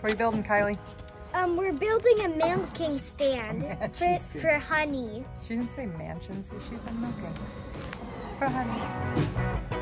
What are you building, Kylie? Um, we're building a milking stand Milking for, stand. for honey. She didn't say mansions. She said milking. For honey.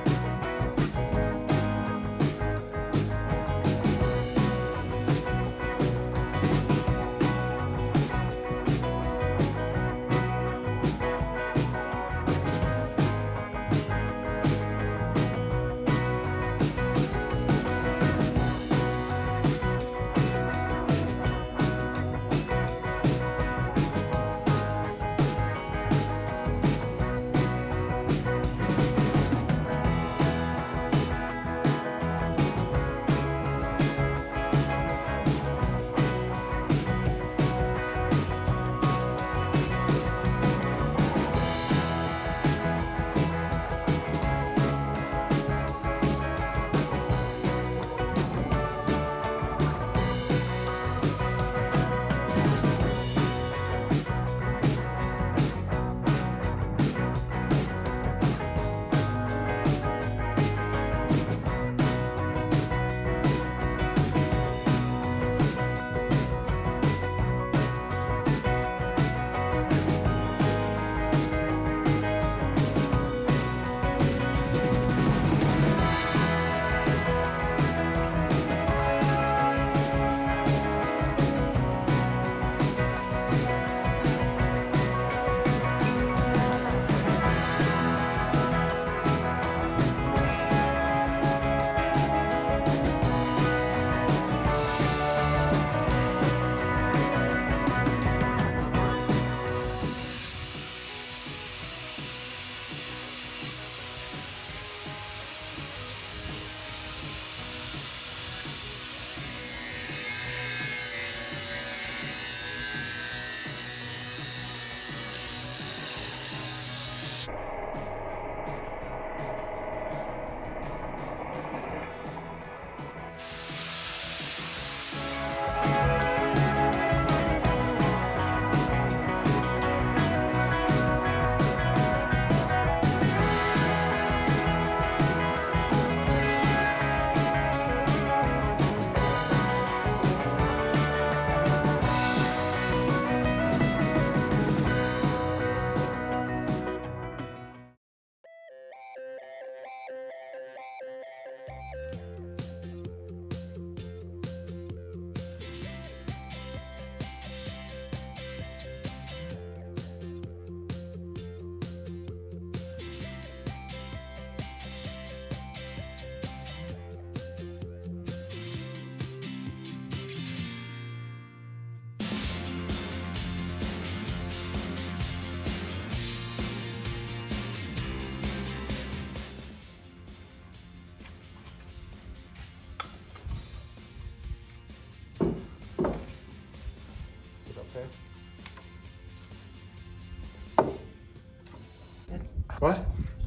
What?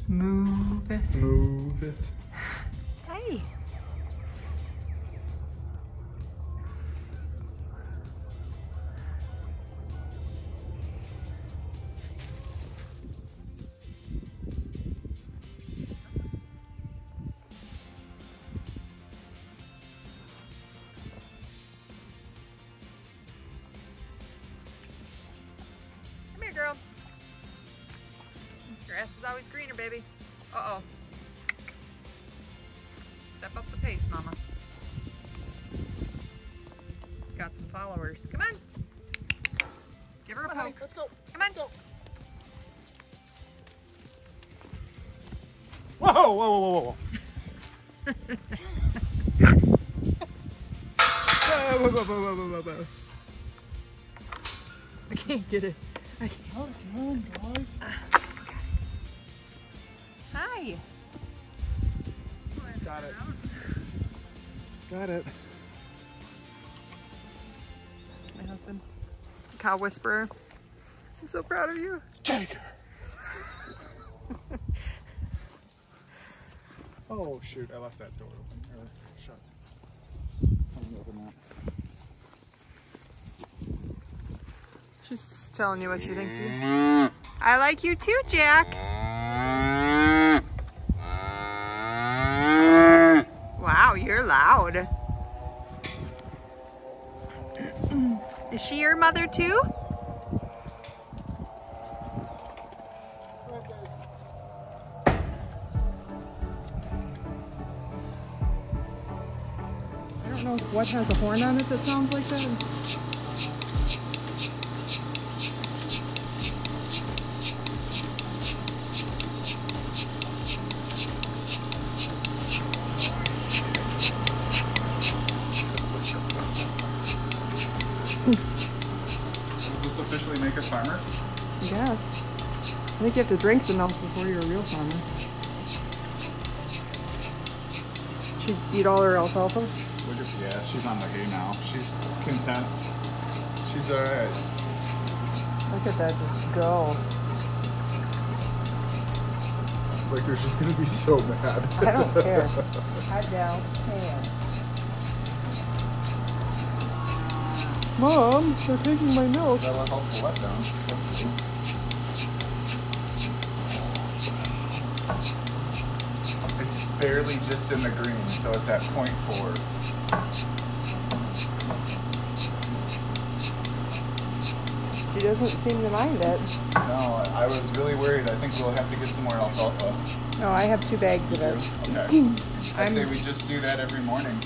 Move it. Move it. Hey. Come here, girl. Grass is always greener, baby. Uh-oh. Step up the pace, mama. Got some followers. Come on. Give her a poke. Let's go. Come on. go. Whoa, whoa, whoa, whoa, whoa. Whoa, whoa, whoa, whoa, whoa, whoa, whoa. I can't get it. I can't. Oh, come on, guys. Hi. Got it. Got it. My husband. Cow whisperer. I'm so proud of you. Take her. oh, shoot. I left that door open. Or shut. Let me open that. She's telling you what she thinks of you. I like you too, Jack. Is she your mother too? I don't know what has a horn on it that sounds like that. I think you have to drink the milk before you're a real farmer. She eat all her alfalfa. Look at yeah, she's on the hay now. She's content. She's alright. Look at that just go. Like she's gonna be so mad. I don't care. I don't care. Mom, they're taking my milk. That'll help the letdown. It's barely just in the green, so it's at point four. She doesn't seem to mind it. No, I was really worried. I think we'll have to get some more alfalfa. Uh, no, I have two bags of it. Okay. I say we just do that every morning.